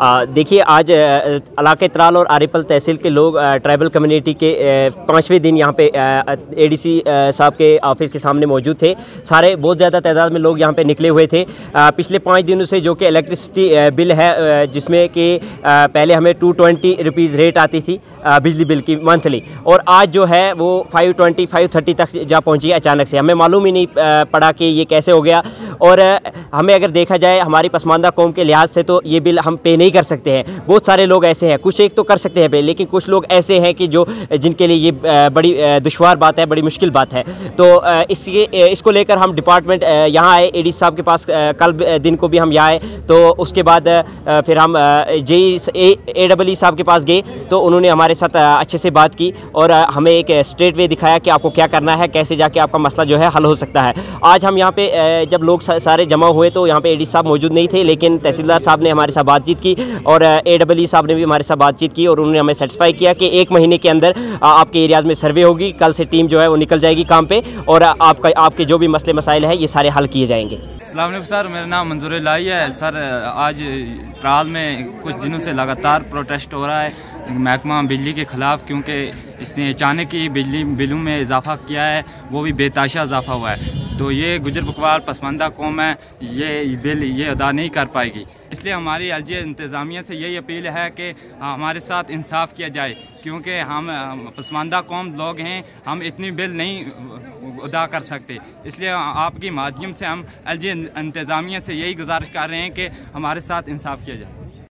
देखिए, आज इलाके त्राल और आरिपल तहसील के लोग ट्राइबल कम्युनिटी के पाँचवें दिन यहाँ पे एडीसी साहब के ऑफ़िस के सामने मौजूद थे। सारे बहुत ज़्यादा तादाद में लोग यहाँ पे निकले हुए थे। पिछले पाँच दिनों से जो कि इलेक्ट्रिसिटी बिल है जिसमें कि पहले हमें टू ट्वेंटी रुपीज़ रेट आती थी बिजली बिल की मंथली और आज जो है, वो फाइव ट्वेंटी फाइव थर्टी तक जा पहुँची अचानक से। हमें मालूम ही नहीं पड़ा कि ये कैसे हो गया। और हमें अगर देखा जाए, हमारी पसमानदा कौम के लिहाज से तो ये बिल हम पे नहीं कर सकते हैं। बहुत सारे लोग ऐसे हैं, कुछ एक तो कर सकते हैं लेकिन कुछ लोग ऐसे हैं कि जो, जिनके लिए ये बड़ी दुशवार बात है, बड़ी मुश्किल बात है। तो इसके इसको लेकर हम डिपार्टमेंट यहाँ आए एडी साहब के पास कल दिन को भी हम यहाँ आए। तो उसके बाद फिर हम जे ए ई साहब के पास गए। तो उन्होंने हमारे साथ अच्छे से बात की और हमें एक स्ट्रेट वे दिखाया कि आपको क्या करना है, कैसे जाके आपका मसला जो है हल हो सकता है। आज हम यहाँ पे जब लोग सारे जमा हुए तो यहाँ पे एडी साहब मौजूद नहीं थे, लेकिन तहसीलदार साहब ने हमारे साथ बातचीत की। और ए डबल ई साहब ने भी हमारे साथ बातचीत की और उन्होंने हमें सेटिस्फाई किया कि एक महीने के अंदर आपके एरियाज़ में सर्वे होगी, कल से टीम जो है वो निकल जाएगी काम पे और आपका, आपके जो भी मसले मसाइल हैं, ये सारे हल किए जाएँगे। अल्लाम सर, मेरा नाम मंजूर लाई है। सर, आज त्राल में कुछ दिनों से लगातार प्रोटेस्ट हो रहा है महकमा बिजली के ख़िलाफ़ क्योंकि इसने अचानक ही बिजली, बिलों में इजाफा किया है, वो भी बेताशा इजाफा हुआ है। तो ये गुजर बकवाल पसमानदा कौम है, ये बिल ये अदा नहीं कर पाएगी। इसलिए हमारी एल जी इंतज़ामिया से यही अपील है कि हमारे साथ इंसाफ किया जाए, क्योंकि हम पसमानदा कौम लोग हैं, हम इतनी बिल नहीं अदा कर सकते। इसलिए आपकी माध्यम से हम एल जी इंतज़ामिया से यही गुजारिश कर रहे हैं कि हमारे साथ इंसाफ किया जाए।